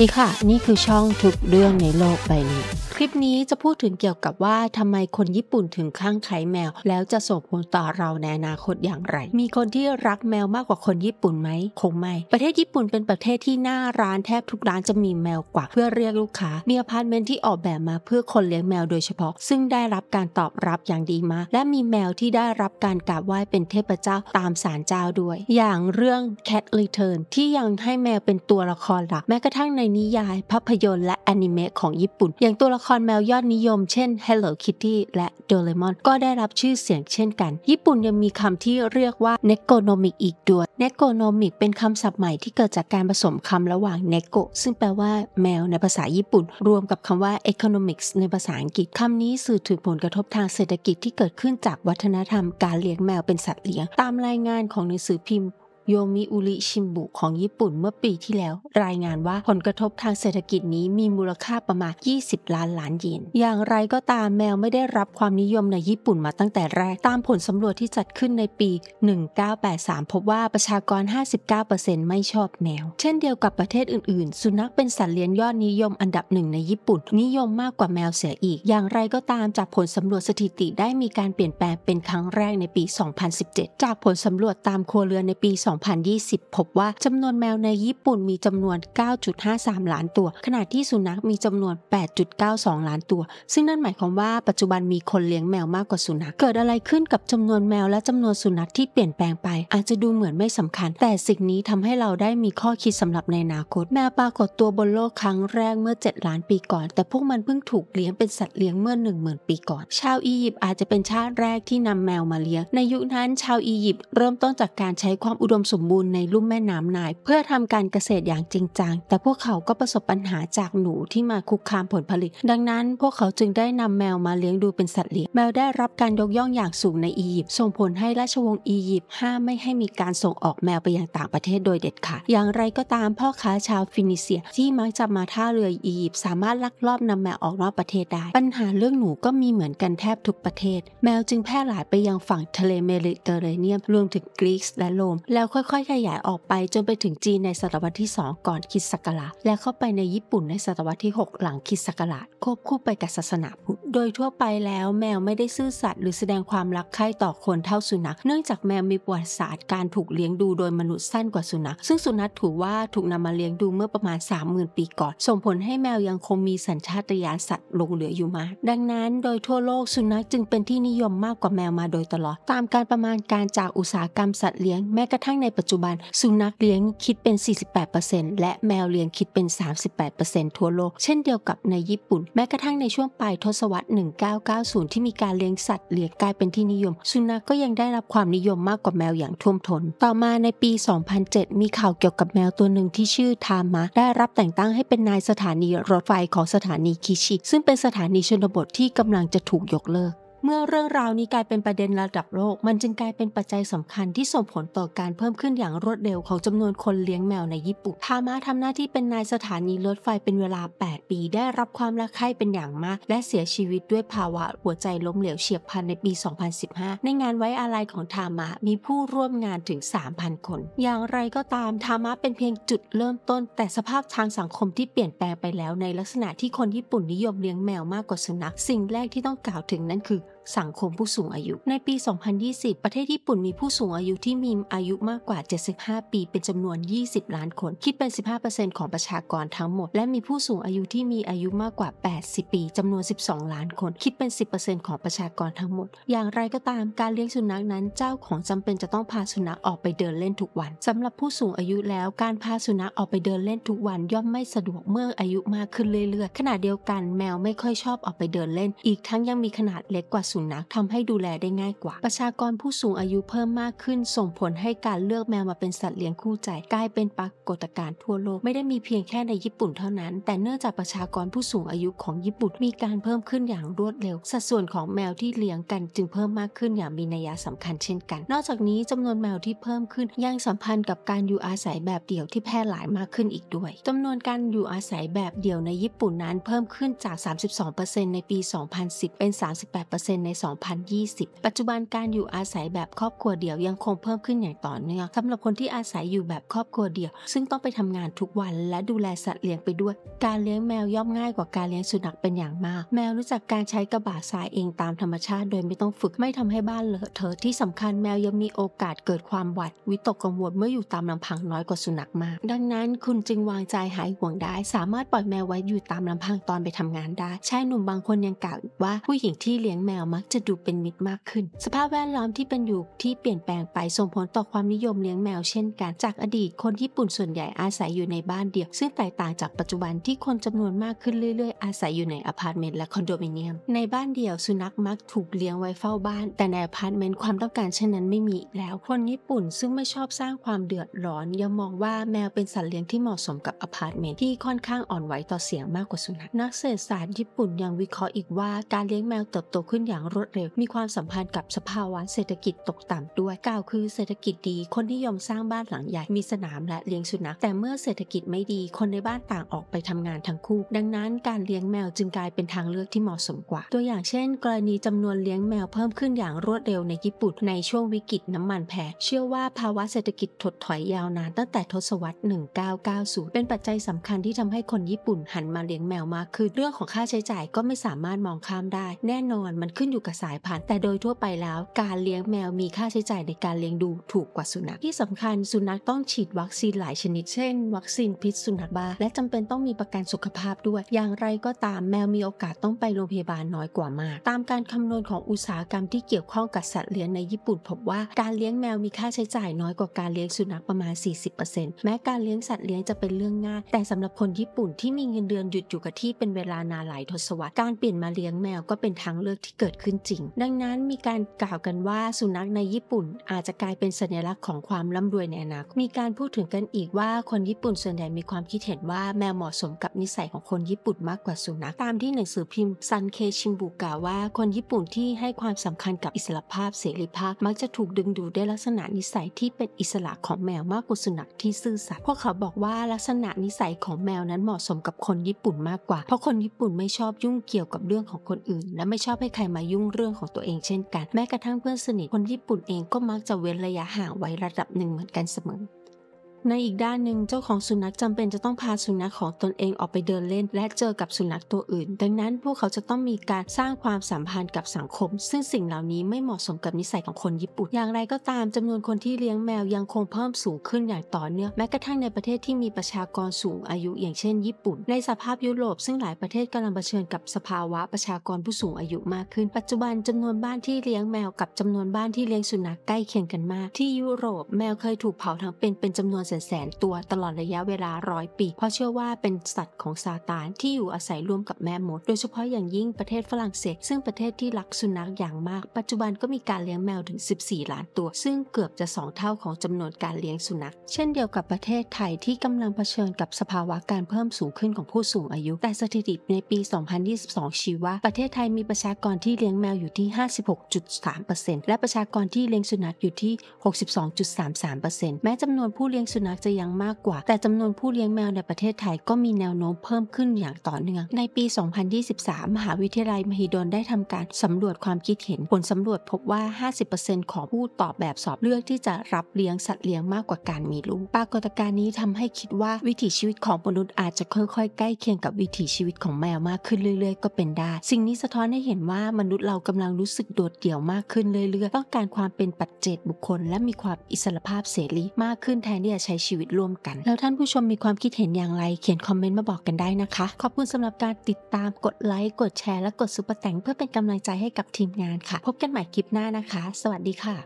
ดีค่ะ นี่คือช่องทุกเรื่องในโลกใบนี้ คลิปนี้จะพูดถึงเกี่ยวกับว่าทำไมคนญี่ปุ่นถึงคลั่งไคล้แมว แล้วจะส่งผลต่อเราในอนาคตอย่างไร มีคนที่รักแมวมากกว่าคนญี่ปุ่นไหม คงไม่ ประเทศญี่ปุ่นเป็นประเทศที่หน้าร้านแทบทุกร้านจะมีแมวกวักเพื่อเรียกลูกค้า มีอพาร์ตเมนต์ที่ออกแบบมาเพื่อคนเลี้ยงแมวโดยเฉพาะ ซึ่งได้รับการตอบรับอย่างดีมาก และมีแมวที่ได้รับการกราบไหว้เป็นเทพเจ้าตามศาลเจ้าด้วย อย่างเรื่อง Cat Return ที่ยังให้แมวเป็นตัวละครหลัก แม้กระทั่งในนิยาย ภาพยนตร์และแอนิเมะของญี่ปุ่น อย่างตัวละครแมวยอดนิยม เช่น Hello Kitty และ Doraemon ก็ได้รับชื่อเสียงเช่นกัน ญี่ปุ่นยังมีคำที่เรียกว่า Nekonomic อีกด้วย Nekonomic เป็นคำศัพท์ใหม่ที่เกิดจากการผสมคำระหว่าง Neko ซึ่งแปลว่าแมวในภาษาญี่ปุ่น รวมกับคำว่า Economics ในภาษาอังกฤษคำนี้สื่อถึงผลกระทบทางเศรษฐกิจที่เกิดขึ้นจากวัฒนธรรมการเลี้ยงแมวเป็นสัตว์เลี้ยง ตามรายงานของหนังสือพิมพ์ โยมิอุริชิมบุของญี่ปุ่นเมื่อปีที่แล้ว รายงานว่าผลกระทบทางเศรษฐกิจนี้มีมูลค่าประมาณ 20 ล้านล้านเยน อย่างไรก็ตามแมวไม่ได้รับความนิยมในญี่ปุ่นมาตั้งแต่แรก ตามผลสำรวจที่จัดขึ้นในปี 1983 พบว่าประชากร 59%ไม่ชอบแมว เช่นเดียวกับประเทศอื่นๆ สุนัขเป็นสัตว์เลี้ยงยอดนิยมอันดับหนึ่งในญี่ปุ่น นิยมมากกว่าแมวเสียอีก อย่างไรก็ตามจากผลสำรวจสถิติได้มีการเปลี่ยนแปลงเป็นครั้งแรกในปี 2017 จากผลสำรวจตามครัวเรือนในปี2020 พบว่าจำนวนแมวในญี่ปุ่นมีจำนวน 9.53 ล้านตัว ขณะที่สุนัขมีจำนวน 8.92 ล้านตัว ซึ่งนั่นหมายความว่าปัจจุบันมีคนเลี้ยงแมวมากกว่าสุนัข เกิดอะไรขึ้นกับจำนวนแมวและจำนวนสุนัขที่เปลี่ยนแปลงไป อาจจะดูเหมือนไม่สำคัญ แต่สิ่งนี้ทำให้เราได้มีข้อคิดสำหรับในอนาคต แมวปรากฏตัวบนโลกครั้งแรกเมื่อ 7 ล้านปีก่อน แต่พวกมันเพิ่งถูกเลี้ยงเป็นสัตว์เลี้ยงเมื่อ 10,000 ปีก่อน ชาวอียิปต์อาจจะเป็นชาติแรกที่นำแมวมาเลี้ยง ในยุคนั้นชาวอียิปต์เริ่มต้นจากการใช้ความอุดมสมบูรณ์ในลุ่มแม่น้ำไนล์เพื่อทำการเกษตรอย่างจริงจัง แต่พวกเขาก็ประสบปัญหาจากหนูที่มาคุกคามผลผลิต ดังนั้นพวกเขาจึงได้นำแมวมาเลี้ยงดูเป็นสัตว์เลี้ยง แมวได้รับการยกย่องอย่างสูงในอียิปต์ ส่งผลให้ราชวงศ์อียิปต์ห้ามไม่ให้มีการส่งออกแมวไปยังต่างประเทศโดยเด็ดขาด อย่างไรก็ตามพ่อค้าชาวฟินิเชียที่มักจะมาท่าเรืออียิปต์สามารถลักลอบนำแมวออกนอกประเทศได้ ปัญหาเรื่องหนูก็มีเหมือนกันแทบทุกประเทศ แมวจึงแพร่หลายไปยังฝั่งทะเลเมดิเตอร์เรเนียนรวมถึงกรีซและโรมแล้วค่อยๆ ขยายออกไปจนไปถึงจีนในศตวรรษที่ 2 ก่อนคริสต์ศักราชและเข้าไปในญี่ปุ่นในศตวรรษที่ 6 หลังคริสต์ศักราชควบคู่ไปกับศาสนาพุทธโดยทั่วไปแล้วแมวไม่ได้ซื่อสัตย์หรือแสดงความรักใคร่ต่อคนเท่าสุนัขเนื่องจากแมวมีประวัติศาสตร์การถูกเลี้ยงดูโดยมนุษย์สั้นกว่าสุนัขซึ่งสุนัขถือว่าถูกนำมาเลี้ยงดูเมื่อประมาณ 30,000 ปีก่อน ส่งผลให้แมวยังคงมีสัญชาตญาณสัตว์หลงเหลืออยู่มากดังนั้นโดยทั่วโลกสุนัขจึงเป็นที่นิยมมากกว่าแมวมาโดยตลอด ตามการประมาณการจากอุตสาหกรรมสัตว์เลี้ยงแม้กระทั่งในปัจจุบัน สุนัขเลี้ยงคิดเป็น 48%และแมวเลี้ยงคิดเป็น 38%ทั่วโลก เช่นเดียวกับในญี่ปุ่น แม้กระทั่งในช่วงปลายทศวรรษ 1990 ที่มีการเลี้ยงสัตว์เลี้ยงกลายเป็นที่นิยม สุนัขก็ยังได้รับความนิยมมากกว่าแมวอย่างท่วมท้น ต่อมาในปี 2007 มีข่าวเกี่ยวกับแมวตัวหนึ่งที่ชื่อทามะ ได้รับแต่งตั้งให้เป็นนายสถานีรถไฟของสถานีคิชิ ซึ่งเป็นสถานีชนบทที่กำลังจะถูกยกเลิก เมื่อเรื่องราวนี้กลายเป็นประเด็นระดับโลก มันจึงกลายเป็นปัจจัยสำคัญที่ส่งผลต่อการเพิ่มขึ้นอย่างรวดเร็วของจำนวนคนเลี้ยงแมวในญี่ปุ่นทามะทำหน้าที่เป็นนายสถานีรถไฟเป็นเวลา 8 ปี ได้รับความรักใคร่เป็นอย่างมาก และเสียชีวิตด้วยภาวะหัวใจล้มเหลวเฉียบพลันในปี 2015 ในงานไว้อาลัยของทามะมีผู้ร่วมงานถึง 3,000 คน อย่างไรก็ตามทามะเป็นเพียงจุดเริ่มต้น แต่สภาพทางสังคมที่เปลี่ยนแปลงไปแล้วในลักษณะที่คนญี่ปุ่นนิยมเลี้ยงแมวมากกว่าสุนัข สิ่งแรกที่ต้องกล่าวถึงนั่นคือ สังคมผู้สูงอายุ ในปี 2020 ประเทศญี่ปุ่นมีผู้สูงอายุที่มีอายุมากกว่า 75 ปี เป็นจำนวน 20 ล้านคน คิดเป็น 15%ของประชากรทั้งหมด และมีผู้สูงอายุที่มีอายุมากกว่า 80 ปีจำนวน 12 ล้านคน คิดเป็น 10%ของประชากรทั้งหมด อย่างไรก็ตามการเลี้ยงสุนัขนั้น เจ้าของจำเป็นจะต้องพาสุนัขออกไปเดินเล่นทุกวันสำหรับผู้สูงอายุแล้วการพาสุนัขออกไปเดินเล่นทุกวันย่อมไม่สะดวกเมื่ออายุมากขึ้นเรื่อยๆขณะเดียวกันแมวไม่ค่อยชอบออกไปเดินเล่น อีกทั้งยังมีขนาดเล็กกว่าสุนัขทำให้ดูแลได้ง่ายกว่า ประชากรผู้สูงอายุเพิ่มมากขึ้น ส่งผลให้การเลือกแมวมาเป็นสัตว์เลี้ยงคู่ใจกลายเป็นปรากฏการณ์ทั่วโลกไม่ได้มีเพียงแค่ในญี่ปุ่นเท่านั้น แต่เนื่องจากประชากรผู้สูงอายุของญี่ปุ่นมีการเพิ่มขึ้นอย่างรวดเร็ว สัดส่วนของแมวที่เลี้ยงกันจึงเพิ่มมากขึ้นอย่างมีนัยสำคัญเช่นกัน นอกจากนี้จำนวนแมวที่เพิ่มขึ้นยังสัมพันธ์กับการอยู่อาศัยแบบเดี่ยวที่แพร่หลายมากขึ้นอีกด้วยจำนวนการอยู่อาศัยแบบเดี่ยวในญี่ปุ่นนั้นเพิ่มขึ้นจาก 32%ในปี 2010 เป็น 38%ในใน 2020 ปัจจุบันการอยู่อาศัยแบบครอบครัวเดี่ยวยังคงเพิ่มขึ้นอย่างต่อเนื่องสำหรับคนที่อาศัยอยู่แบบครอบครัวเดี่ยว ซึ่งต้องไปทำงานทุกวันและดูแลสัตว์เลี้ยงไปด้วย การเลี้ยงแมวย่อมง่ายกว่าการเลี้ยงสุนัขเป็นอย่างมาก แมวรู้จักการใช้กระบะทรายเองตามธรรมชาติ โดยไม่ต้องฝึกไม่ทำให้บ้านเลอะเทอะที่สำคัญแมวยังมีโอกาสเกิดความหวาดวิตกกังวลเมื่ออยู่ตามลำพังน้อยกว่าสุนัขมาก ดังนั้นคุณจึงวางใจหายห่วงได้ สามารถปล่อยแมวไว้อยู่ตามลำพังตอนไปทำงานได้ชายหนุ่มบางคนยังกล่าวอีกว่าผู้หญิงที่เลี้ยงแมวมักจะดูเป็นมิตรมากขึ้น สภาพแวดล้อมที่เป็นอยู่ที่เปลี่ยนแปลงไปส่งผลต่อความนิยมเลี้ยงแมวเช่นกัน จากอดีตคนญี่ปุ่นส่วนใหญ่อาศัยอยู่ในบ้านเดี่ยว ซึ่งแตกต่างจากปัจจุบันที่คนจำนวนมากขึ้นเรื่อย ๆ อาศัยอยู่ในอพาร์ตเมนต์และคอนโดมิเนียม ในบ้านเดี่ยวสุนัขมักถูกเลี้ยงไว้เฝ้าบ้าน แต่ในอพาร์ตเมนต์ความต้องการเช่นนั้นไม่มีแล้ว คนญี่ปุ่นซึ่งไม่ชอบสร้างความเดือดร้อนยังมองว่าแมวเป็นสัตว์เลี้ยงที่เหมาะสมกับอพาร์ตเมนต์ที่ค่อนข้างอ่อนไหวต่อเสียงมากกว่าสุนัขนักเศรษฐศาสตร์ญี่ปุ่นยังวิเคราะห์อีกว่าการเลี้ยงแมวเติบโตขึ้นอย่างรวดเร็ว มีความสัมพันธ์กับสภาวะเศรษฐกิจตกต่ำด้วยกล่าวคือเศรษฐกิจดีคนนิยมสร้างบ้านหลังใหญ่มีสนามและเลี้ยงสุนัขแต่เมื่อเศรษฐกิจไม่ดีคนในบ้านต่างออกไปทำงานทั้งคู่ ดังนั้นการเลี้ยงแมวจึงกลายเป็นทางเลือกที่เหมาะสมกว่า ตัวอย่างเช่น กรณีจำนวนเลี้ยงแมวเพิ่มขึ้นอย่างรวดเร็วในญี่ปุ่นในช่วงวิกฤตน้ำมันแพงเชื่อว่าภาวะเศรษฐกิจถดถอยยาวนานตั้งแต่ทศวรรษ 1990 เป็นปัจจัยสำคัญที่ทำให้คนญี่ปุ่นหันมาเลี้ยงแมวมากขึ้นเรื่องของค่าใช้จ่ายก็ไม่สามารถมองข้ามได้ แน่นอนมันขึ้นอยู่กับสายพันธุ์แต่โดยทั่วไปแล้ว การเลี้ยงแมวมีค่าใช้จ่ายในการเลี้ยงดูถูกกว่าสุนัขที่สำคัญสุนัขต้องฉีดวัคซีนหลายชนิด เช่น วัคซีนพิษสุนัขบ้าและจำเป็นต้องมีประกันสุขภาพด้วย อย่างไรก็ตามแมวมีโอกาสต้องไปโรงพยาบาลน้อยกว่ามาก ตามการคำนวณของอุตสาหกรรมที่เกี่ยวข้องกับสัตว์เลี้ยงในญี่ปุ่นพบว่าการเลี้ยงแมวมีค่าใช้จ่ายน้อยกว่าการเลี้ยงสุนัขประมาณ 40%แม้การเลี้ยงสัตว์เลี้ยงจะเป็นเรื่องง่าย แต่สำหรับคนญี่ปุ่นที่มีเงินเดือนหยุดอยู่กับที่เป็นเวลานานหลายทศวรรษการเปลี่ยนมาเลี้ยงแมวก็เป็นทางเลือกที่เกิดขึ้นจริง ดังนั้นมีการกล่าวกันว่าสุนัขในญี่ปุ่นอาจจะกลายเป็นสัญลักษณ์ของความร่ำรวยในอนาคตมีการพูดถึงกันอีกว่าคนญี่ปุ่นส่วนใหญ่มีความคิดเห็นว่าแมวเหมาะสมกับนิสัยของคนญี่ปุ่นมากกว่าสุนัขตามที่หนังสือพิมพ์ซันเคชิมบุกล่าวว่า คนญี่ปุ่นที่ให้ความสำคัญกับอิสรภาพเสรีภาพ มักจะถูกดึงดูดด้วยลักษณะนิสัยที่เป็นอิสระของแมวมากกว่าสุนัขที่ซื่อสัตย์พวกเขาบอกว่าลักษณะนิสัยของแมวนั้นเหมาะสมกับคนญี่ปุ่นมากกว่า เพราะคนญี่ปุ่นไม่ชอบยุ่งเกี่ยวกับเรื่องของคนอื่น และไม่ชอบให้ใครมายุ่งเรื่องของตัวเองเช่นกัน แม้กระทั่งเพื่อนสนิทคนญี่ปุ่นเองก็มักจะเว้นระยะห่างไว้ระดับหนึ่งเหมือนกันเสมอ ในอีกด้านหนึ่งเจ้าของสุนัขจำเป็นจะต้องพาสุนัขของตนเองออกไปเดินเล่น และเจอกับสุนัขตัวอื่น ดังนั้นพวกเขาจะต้องมีการสร้างความสัมพันธ์กับสังคม ซึ่งสิ่งเหล่านี้ไม่เหมาะสมกับนิสัยของคนญี่ปุ่น อย่างไรก็ตามจำนวนคนที่เลี้ยงแมวยังคงเพิ่มสูงขึ้นอย่างต่อเนื่องแม้กระทั่งในประเทศที่มีประชากรสูงอายุอย่างเช่น ญี่ปุ่น ในสภาพยุโรปซึ่งหลายประเทศกำลังเผชิญกับสภาวะประชากรผู้สูงอายุมากขึ้น ปัจจุบันจำนวนบ้านที่เลี้ยงแมวกับจำนวนบ้านที่เลี้ยงสุนัขใกล้เคียงกันมาก ที่ยุโรปแมวเคยถูกเผาทั้งเป็นเป็นจำนวนแสนๆตัวตลอดระยะเวลาร้อยปี เพราะเชื่อว่าเป็นสัตว์ของซาตานที่อยู่อาศัยร่วมกับแม่มด โดยเฉพาะอย่างยิ่งประเทศฝรั่งเศส ซึ่งประเทศที่รักสุนัขอย่างมาก ปัจจุบันก็มีการเลี้ยงแมวถึง 14 ล้านตัว ซึ่งเกือบจะ 2 เท่าของจำนวนการเลี้ยงสุนัข เช่นเดียวกับประเทศไทยที่กำลังเผชิญกับสภาวะการเพิ่มสูงขึ้นของผู้สูงอายุ แต่สถิติในปี 2022 ชี้ว่าประเทศไทยมีประชากรที่เลี้ยงแมวอยู่ที่ 56.3%และประชากรที่เลี้ยงสุนัขอยู่ที่ 62.33%แม้จำนวนผู้เลี้ยงสุนัขจะยังมากกว่า แต่จำนวนผู้เลี้ยงแมวในประเทศไทยก็มีแนวโน้มเพิ่มขึ้นอย่างต่อเนื่อง ในปี 2023 มหาวิทยาลัยมหิดลได้ทำการสำรวจความคิดเห็น ผลสำรวจพบว่า 50%ของผู้ตอบแบบสอบเลือกที่จะรับเลี้ยงสัตว์เลี้ยงมากกว่าการมีลูก ปรากฏการณ์นี้ทำให้คิดว่าวิถีชีวิตของมนุษย์อาจจะค่อยๆ ใกล้เคียงกับวิถีชีวิตของแมวมากขึ้นเรื่อยๆ ก็เป็นได้ สิ่งนี้สะท้อนให้เห็นว่ามนุษย์เรากำลังรู้สึกโดดเดี่ยวมากขึ้นเรื่อยๆ ต้องการความเป็นปัจเจกบุคคล และมีความอิสรภาพเสรีมากขึ้นแทนที่จะใช้ชีวิตร่วมกัน แล้วท่านผู้ชมมีความคิดเห็นอย่างไร เขียนคอมเมนต์มาบอกกันได้นะคะ ขอบคุณสำหรับการติดตามกดไลค์ กดแชร์และกด Super Thanks เพื่อเป็นกำลังใจให้กับทีมงานค่ะ พบกันใหม่คลิปหน้านะคะ สวัสดีค่ะ